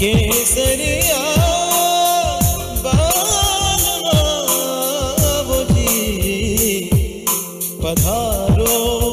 केसरिया बालमा जी पधारो।